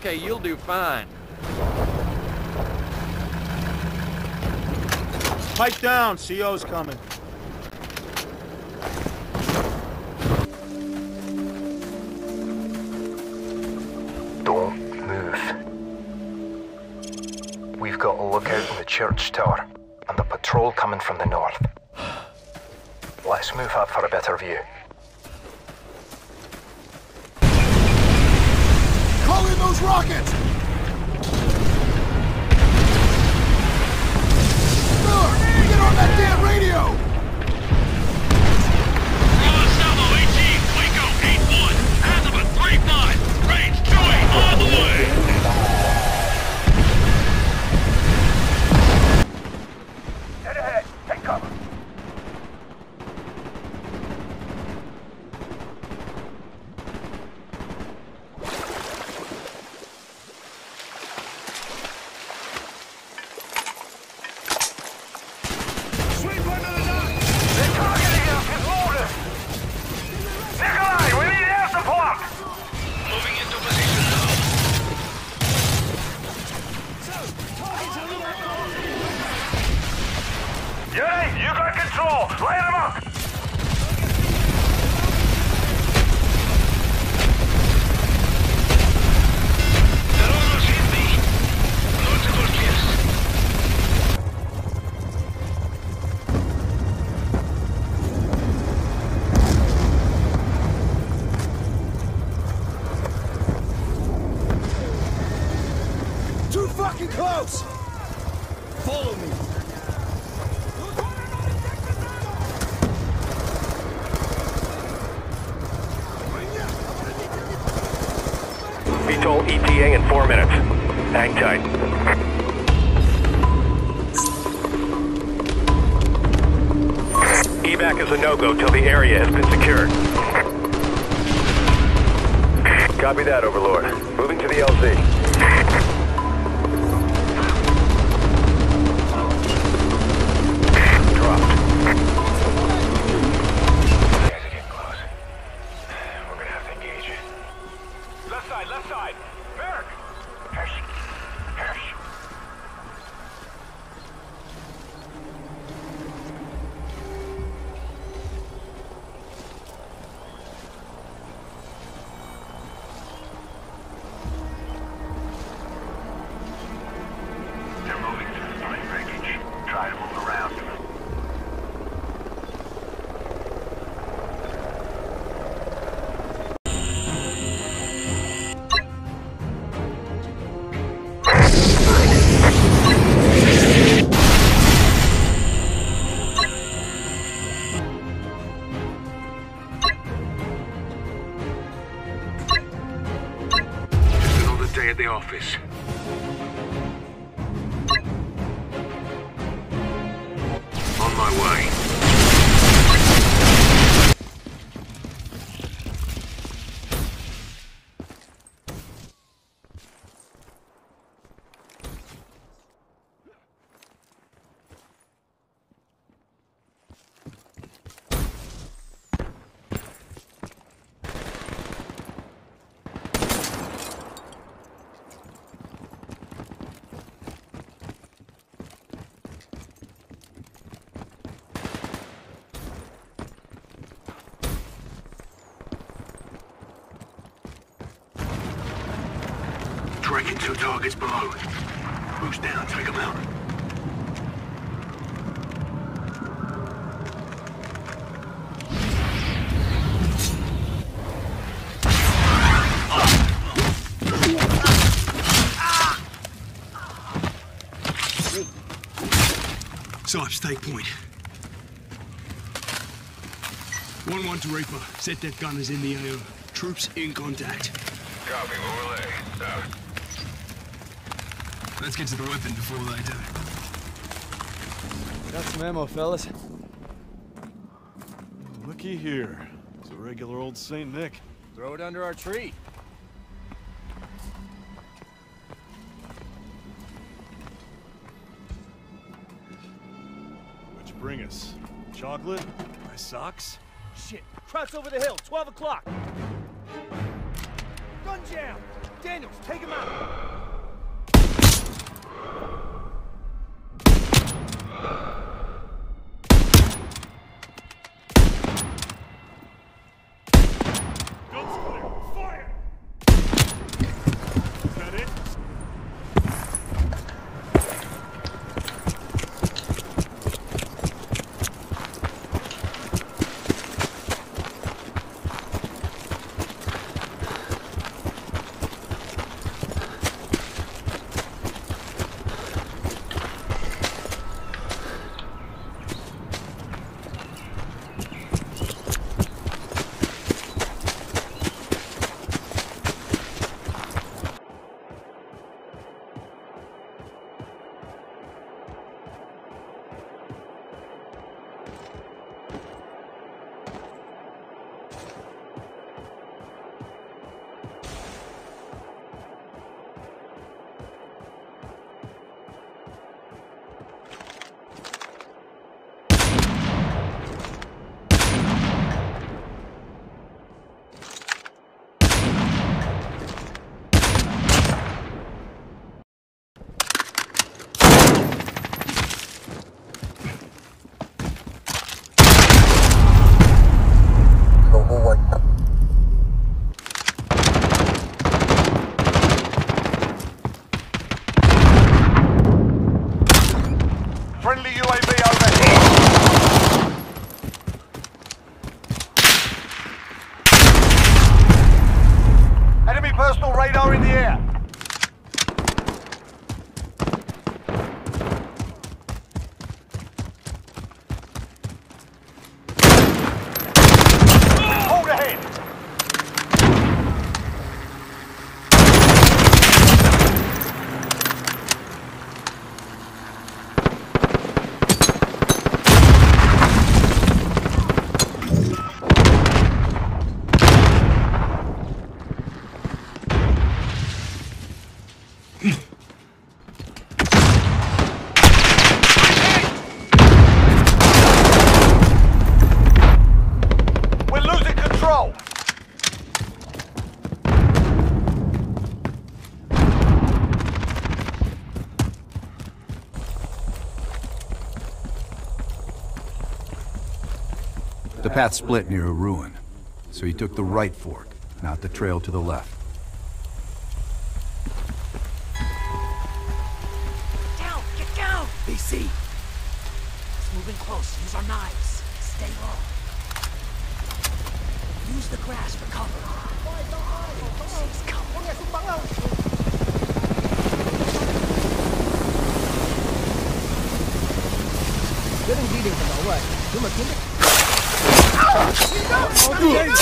okay, you'll do fine. Pipe down, CO's coming. Don't move. We've got a lookout in the church tower, and the patrol coming from the north. Let's move up for a better view. Those rockets! Miller, get on that damn radio! Bravo Salvo 18, Waco 8-1, Azimuth 3-5, range Joey on the way! Fucking close! Follow me. VTOL ETA in four minutes. Hang tight. Evac is a no-go till the area has been secured. Copy that, Overlord. Moving to the LZ. Tracking two targets below. Boost down, take them out. Sarge, stake point. 1-1 to Reaper. Set that gunners in the AO. Troops in contact. Copy, Overlord. South. Let's get to the weapon before they do. Got some ammo, fellas. Looky here. It's a regular old St. Nick. Throw it under our tree. What'd you bring us? Chocolate? My socks? Shit. Cross over the hill. 12 o'clock. Gun jam. Daniels, take him out. Friendly UAV The path split near a ruin, so he took the right fork, not the trail to the left. Down! Get down! VC! It's moving close. Use our knives. Stay low. Use the grass for cover. VC's coming. Để thằng ông Oh,